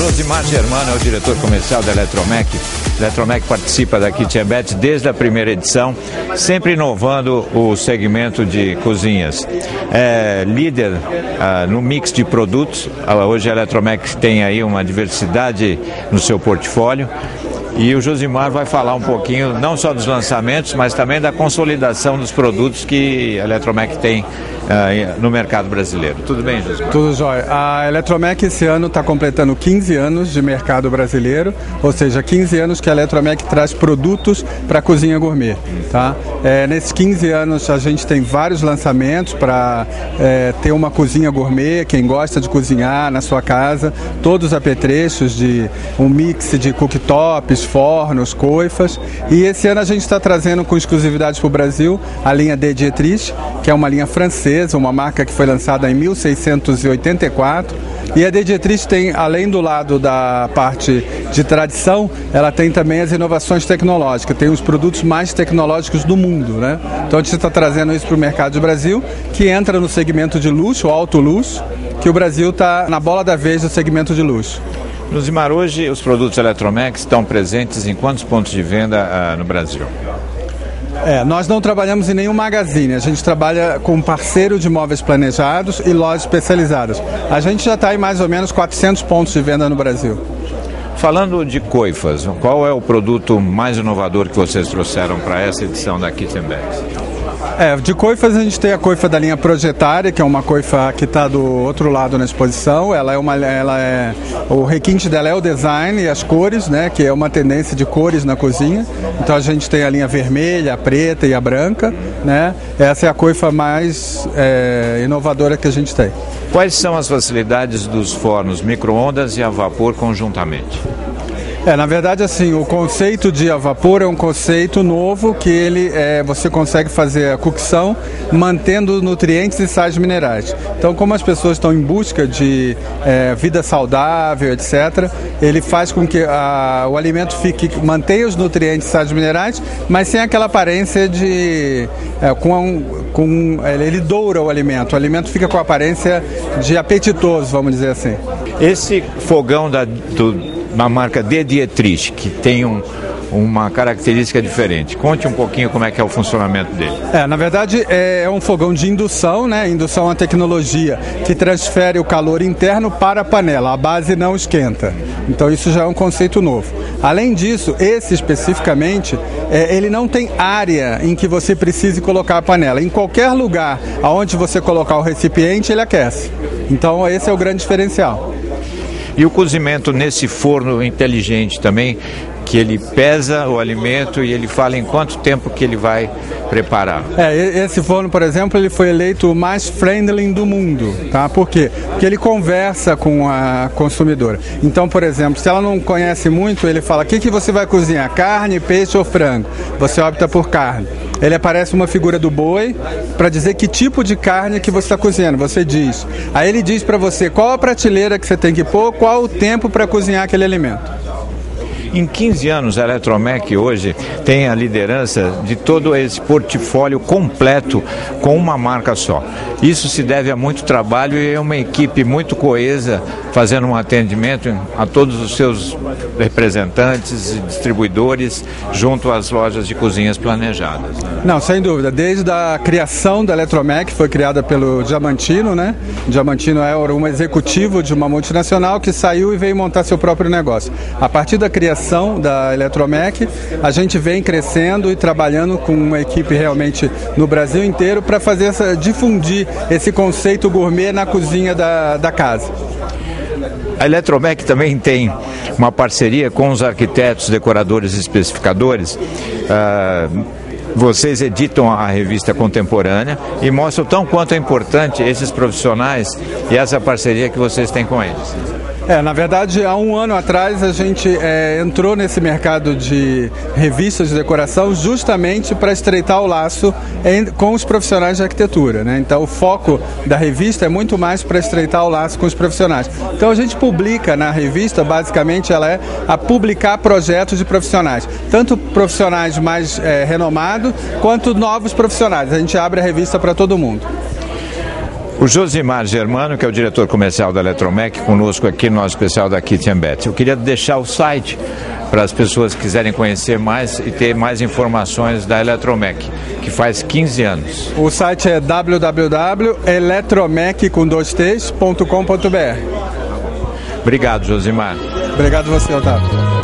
Josimar Germano é o diretor comercial da Eletromec. A Eletromec participa da Kitchen Bet desde a primeira edição, sempre inovando o segmento de cozinhas. É líder ah, no mix de produtos. Ah, hoje a Eletromec tem aí uma diversidade no seu portfólio. E o Josimar vai falar um pouquinho não só dos lançamentos, mas também da consolidação dos produtos que a Eletromec tem uh, no mercado brasileiro. Tudo bem, Josimar? Tudo jóia. A Eletromec esse ano está completando 15 anos de mercado brasileiro, ou seja, 15 anos que a Eletromec traz produtos para a cozinha gourmet. Tá? É, nesses 15 anos a gente tem vários lançamentos para é, ter uma cozinha gourmet, quem gosta de cozinhar na sua casa, todos os apetrechos de um mix de cooktops, fornos, coifas. E esse ano a gente está trazendo com exclusividade para o Brasil a linha De Dietrich, que é uma linha francesa, uma marca que foi lançada em 1684. E a De Dietrich tem, além do lado da parte de tradição, ela tem também as inovações tecnológicas, tem os produtos mais tecnológicos do mundo. Né? Então a gente está trazendo isso para o mercado do Brasil, que entra no segmento de luxo, alto luxo, que o Brasil está na bola da vez do segmento de luxo. Luzimar, hoje os produtos Eletromex estão presentes em quantos pontos de venda uh, no Brasil? É, nós não trabalhamos em nenhum magazine, a gente trabalha com parceiro de móveis planejados e lojas especializadas. A gente já está em mais ou menos 400 pontos de venda no Brasil. Falando de coifas, qual é o produto mais inovador que vocês trouxeram para essa edição da Kitchen Bags? É, de coifas a gente tem a coifa da linha projetária, que é uma coifa que está do outro lado na exposição. Ela é uma, ela é o requinte dela é o design e as cores, né, que é uma tendência de cores na cozinha. Então a gente tem a linha vermelha, a preta e a branca, né? Essa é a coifa mais é, inovadora que a gente tem. Quais são as facilidades dos fornos micro-ondas e a vapor conjuntamente? É, na verdade, assim, o conceito de a vapor é um conceito novo que ele é, você consegue fazer a cocção mantendo nutrientes e sais minerais. Então, como as pessoas estão em busca de é, vida saudável, etc., ele faz com que a, o alimento fique mantenha os nutrientes e sais minerais, mas sem aquela aparência de é, com, com ele doura o alimento. O alimento fica com a aparência de apetitoso, vamos dizer assim. Esse fogão da, do uma marca de Dietrich, que tem um, uma característica diferente. Conte um pouquinho como é que é o funcionamento dele. É, na verdade é um fogão de indução, né? Indução é uma tecnologia que transfere o calor interno para a panela. A base não esquenta. Então isso já é um conceito novo. Além disso, esse especificamente, é, ele não tem área em que você precise colocar a panela. Em qualquer lugar aonde você colocar o recipiente, ele aquece. Então esse é o grande diferencial. E o cozimento nesse forno inteligente também, que ele pesa o alimento e ele fala em quanto tempo que ele vai preparar. É, esse forno, por exemplo, ele foi eleito o mais friendly do mundo, tá? Por quê? Porque ele conversa com a consumidora. Então, por exemplo, se ela não conhece muito, ele fala: "O que que você vai cozinhar? Carne, peixe ou frango?". Você opta por carne. Ele aparece uma figura do boi para dizer que tipo de carne que você está cozinhando. Você diz. Aí ele diz para você qual a prateleira que você tem que pôr, qual o tempo para cozinhar aquele alimento. Em 15 anos, a Eletromec hoje tem a liderança de todo esse portfólio completo com uma marca só. Isso se deve a muito trabalho e é uma equipe muito coesa fazendo um atendimento a todos os seus representantes e distribuidores junto às lojas de cozinhas planejadas. Né? Não, sem dúvida. Desde a criação da Eletromec, foi criada pelo Diamantino, né? Diamantino é um executivo de uma multinacional que saiu e veio montar seu próprio negócio. A partir da criação criação da Eletromec, a gente vem crescendo e trabalhando com uma equipe realmente no Brasil inteiro para fazer essa, difundir esse conceito gourmet na cozinha da, da casa. A Eletromec também tem uma parceria com os arquitetos, decoradores e especificadores. Uh, vocês editam a revista contemporânea e mostram tão quanto é importante esses profissionais e essa parceria que vocês têm com eles. É, na verdade, há um ano atrás a gente é, entrou nesse mercado de revistas de decoração justamente para estreitar o laço em, com os profissionais de arquitetura. Né? Então, o foco da revista é muito mais para estreitar o laço com os profissionais. Então, a gente publica na revista, basicamente, ela é a publicar projetos de profissionais, tanto profissionais mais é, renomados quanto novos profissionais. A gente abre a revista para todo mundo. O Josimar Germano, que é o diretor comercial da Eletromec, conosco aqui no nosso especial da Kitchen Bet. Eu queria deixar o site para as pessoas que quiserem conhecer mais e ter mais informações da Eletromec, que faz 15 anos. O site é www.eletromec.com.br. Obrigado, Josimar. Obrigado você, Otávio.